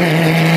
Yeah.